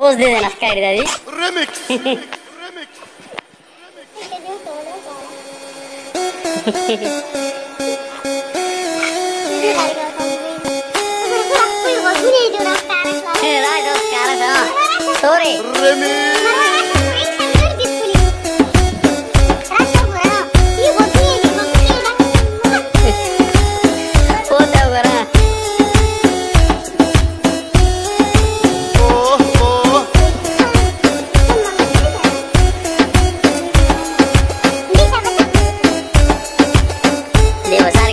Oz dedenas kayri dedi. Remix. Remix. Remix. Sorry. Remix. Dios.